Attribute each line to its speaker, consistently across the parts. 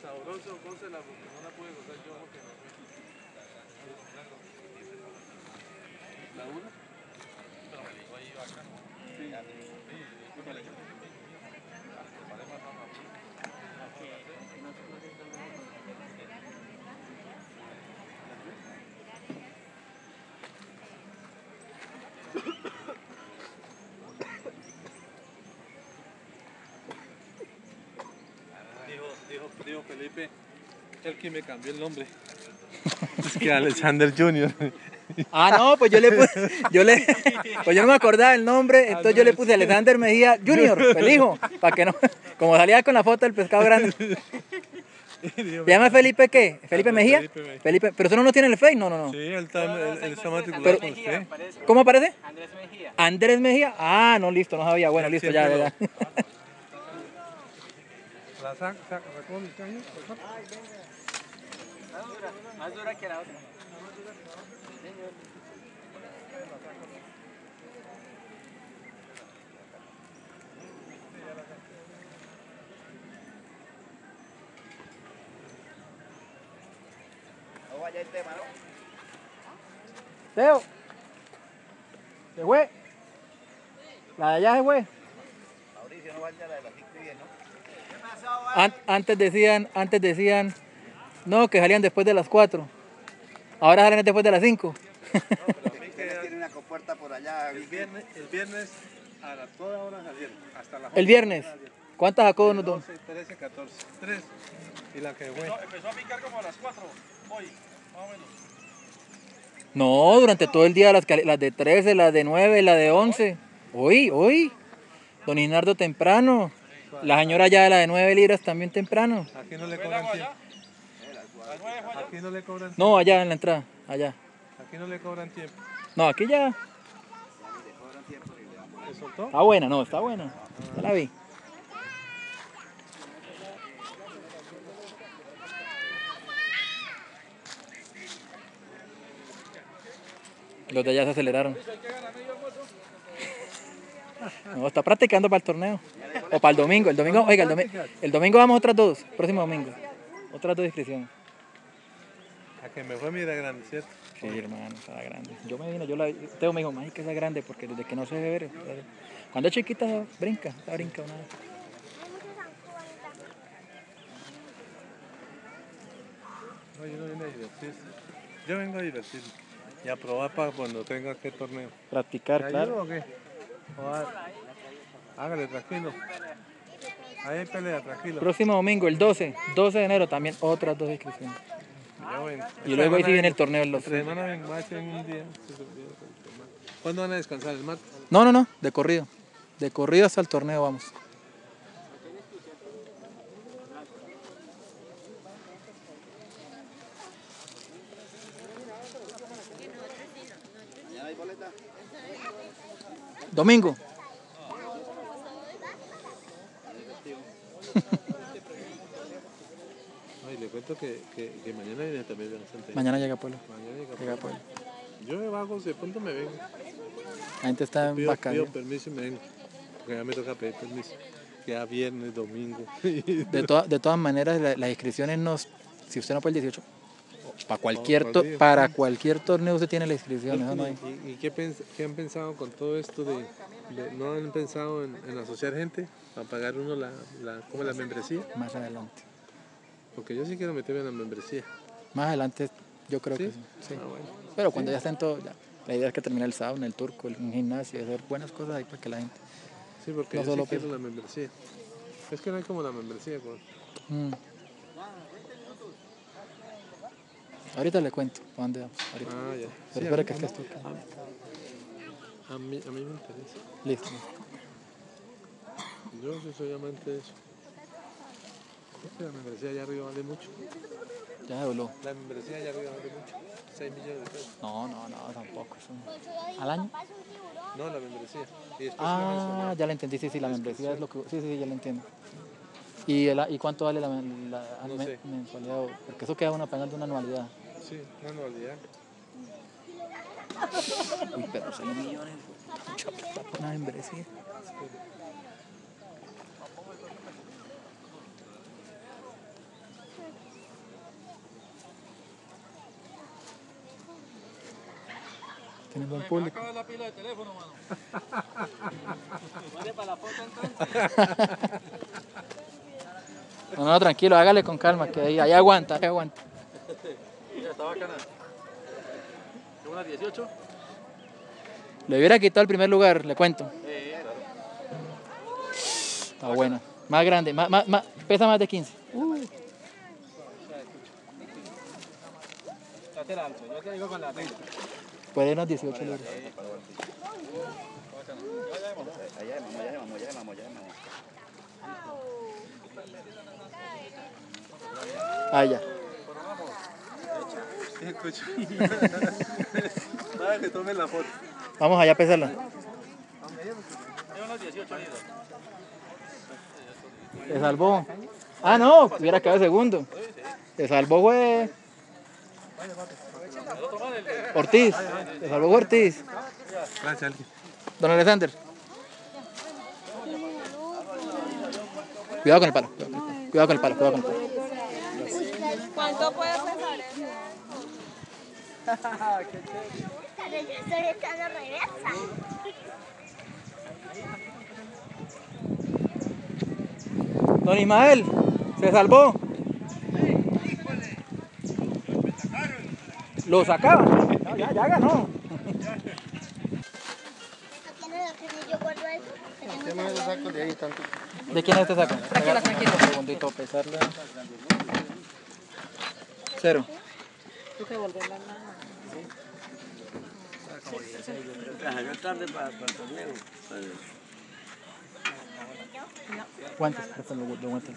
Speaker 1: sabroso, gócela porque no la pude gozar yo porque no fui. ¿La una? Pero me dijo ahí. Sí. Sí, discúlpale. Preparé más mamá. Dijo, dijo, dijo Felipe, el que me cambió el nombre. es que Alexander Junior.
Speaker 2: Ah, no, pues yo le puse, yo le, pues yo no me acordaba el nombre, entonces yo le puse Alexander Mejía Junior, el hijo, para que no, como salía con la foto del pescado grande. ¿Se llama Felipe qué? ¿Felipe Mejía?
Speaker 1: Felipe Mejía.
Speaker 2: Felipe, pero eso no tiene el Face, no, no, no.
Speaker 1: Sí, él está, él, él está matriculado
Speaker 2: Pero-
Speaker 1: con usted.
Speaker 2: ¿Cómo aparece?
Speaker 3: Andrés Mejía.
Speaker 2: Andrés Mejía. Ah, no, listo, no sabía. Bueno, listo, ya, ya, ya.
Speaker 1: La saca, saca, sacó mi caño.
Speaker 3: Más dura, más dura que la otra.
Speaker 4: No vaya el tema, ¿no?
Speaker 2: Teo. ¿Se fue? La de allá se fue.
Speaker 4: Mauricio, no vaya la de las 5 y 10, ¿no?
Speaker 2: An- antes decían, antes decían, no, que salían después de las 4. Ahora salen después de las 5.
Speaker 4: Ustedes tienen una compuerta por allá.
Speaker 1: El viernes, el viernes a la toda hora salieron. Hasta las
Speaker 2: El viernes. ¿Cuántas sacó uno?
Speaker 1: 12, 13, 14. 3. Y la que fue.
Speaker 5: Empezó a picar como a las 4 hoy, más o menos.
Speaker 2: No, durante todo el día las, las de 13, las de 9, las de 11. Hoy, hoy. Don Inardo temprano. La señora ya de la de 9 libras también temprano.
Speaker 1: Aquí no le
Speaker 5: ¿Fue el
Speaker 1: cobran
Speaker 5: agua
Speaker 1: tiempo.
Speaker 5: allá? ¿A las 9 fue allá?
Speaker 1: Aquí no le cobran
Speaker 2: No, allá en la entrada, allá.
Speaker 1: Aquí no le cobran tiempo.
Speaker 2: No, aquí ya. Está buena, no, está buena. Ya la vi. Los de allá se aceleraron. No, está practicando para el torneo. O para el domingo. El domingo, oiga, el, domi- el domingo vamos otras dos. Próximo domingo. Otras dos inscripciones.
Speaker 1: A que me fue mira grande, ¿cierto?
Speaker 2: Sí, hermano, estaba grande. Yo me vine, yo la Teo me dijo, "May, que sea grande porque desde que no se debe ver. Cuando es chiquita brinca, está brinca una vez.
Speaker 1: No, yo no vine a divertirse. Yo vengo a divertirme. Y a probar para cuando tenga que torneo.
Speaker 2: Practicar,
Speaker 1: ¿Me
Speaker 2: claro.
Speaker 1: ayudo o qué? O ha- Hágale, tranquilo. Ahí hay pelea, tranquilo.
Speaker 2: Próximo domingo, el 12, 12 de enero, también otras dos inscripciones. Y luego ahí sí viene el torneo el
Speaker 1: semana-
Speaker 2: 12.
Speaker 1: Entre semana vengo, voy a hacer en un día. ¿Cuándo van a descansar? ¿El martes?
Speaker 2: No, no, no, de corrido. De corrido hasta el torneo vamos. Domingo.
Speaker 1: Ay, le cuento que, que, que mañana viene también bastante.
Speaker 2: Mañana llega a Pueblo.
Speaker 1: Mañana llega
Speaker 2: Llega a Pueblo.
Speaker 1: Yo me bajo, de pronto me vengo.
Speaker 2: La gente está en
Speaker 1: Pido, pido permiso y me vengo. Porque ya me toca pedir permiso. Ya viernes, domingo.
Speaker 2: De, toda- de todas maneras, la- las inscripciones nos. Si usted no puede el 18, para cualquier,
Speaker 1: para
Speaker 2: to- cualquier torneo usted tiene la inscripción. eso no hay.
Speaker 1: ¿Y, y qué, qué han pensado con todo esto de, de- no han pensado en, en asociar gente para pagar uno la, la, como la membresía?
Speaker 2: Más adelante.
Speaker 1: Porque yo sí quiero meterme en la membresía.
Speaker 2: Más adelante, yo creo
Speaker 1: ¿Sí?
Speaker 2: que sí. sí.
Speaker 1: Ah, bueno.
Speaker 2: Pero cuando ya estén todos, ya. La idea es que termine el sauna, el turco, el un gimnasio, hacer buenas cosas ahí para que la gente.
Speaker 1: Sí, porque
Speaker 2: No
Speaker 1: yo
Speaker 2: solo
Speaker 1: sí quiero la membresía. Es que no hay como la membresía. Con...
Speaker 2: Mm. Ahorita le cuento, ¿para dónde vamos? Ahorita.
Speaker 1: Ah, ya.
Speaker 2: Pero espera que es que esto.
Speaker 1: a mí, a mí me interesa.
Speaker 2: Listo.
Speaker 1: Yo sí soy amante de eso. La membresía allá arriba vale mucho.
Speaker 2: Ya dobló.
Speaker 1: La membresía allá arriba vale mucho. 6 millones de pesos.
Speaker 2: No, no, no, tampoco. eso- ¿Al año?
Speaker 1: No, la membresía. Y después la
Speaker 2: Ah,
Speaker 1: mensualidad.
Speaker 2: ya le entendí, sí, sí, la membresía es lo que... Sí, sí, sí, ya le entiendo. ¿Y, el- y cuánto vale la, la
Speaker 1: No sé.
Speaker 2: mensualidad? Porque eso queda uno pagando una anualidad.
Speaker 1: Sí, una anualidad.
Speaker 2: Uy, pero 6 millones, mucha plata por una membresía. Tiene buen público.
Speaker 1: Acaba la pila de teléfono, mano.
Speaker 3: ¿Vale para la foto entonces?
Speaker 2: No, no, tranquilo, hágale con calma, que ahí, ahí aguanta, ahí aguanta.
Speaker 1: Ya está bacana. ¿Es una 18?
Speaker 2: Le hubiera quitado el primer lugar, le cuento.
Speaker 1: Eh, claro.
Speaker 2: Está bueno. Más grande, más, más, más- pesa más de 15.
Speaker 3: Date el alto, yo te digo con la regla.
Speaker 2: Puede unos 18 libras. Ah, ya. Vamos allá a pesarla.
Speaker 1: Es unas 18 libras.
Speaker 2: Se salvó. Ah, no, hubiera quedado segundo. Se salvó, güey. Ortiz. Se salvó Ortiz.
Speaker 1: Gracias,
Speaker 2: Don Alexander. Cuidado con el palo. Cuidado con el palo. Cuidado con el palo.
Speaker 6: ¿Cuánto puede pesar eso? Estoy echando reversa.
Speaker 2: Don Ismael. Se salvó. Lo sacaban. No, ya, ya ganó.
Speaker 6: Que
Speaker 2: ¿De quién es este saco? Tranquilo, tranquilo. Un segundito, pesarla. Cero. Guantes, préstalo de guantes.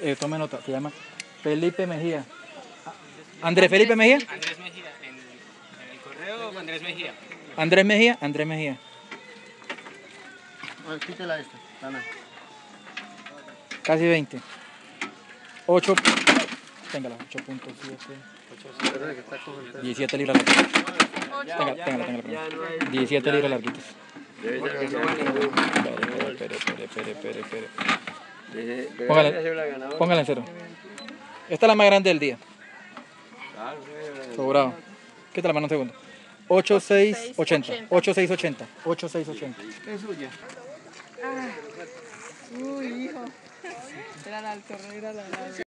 Speaker 2: Eh, tome nota, se llama Felipe Mejía. Andrés Felipe Mejía.
Speaker 3: Andrés Mejía, en, en el correo Andrés Mejía.
Speaker 2: Andrés Mejía, Andrés Mejía.
Speaker 4: Quítela esta, Ana.
Speaker 2: Casi 20. 8. Téngala, 8.7. 17 libras larguitas. Téngala, téngala, téngala. 17 libras larguitas. Espere, espere, espere, espere, espere, espere. Póngala, póngala en cero. Esta es la más grande del día. Sobrado. Quítala mano un segundo. 8680. 8680. 8680.
Speaker 7: Uy, hijo. Era el correo, era la.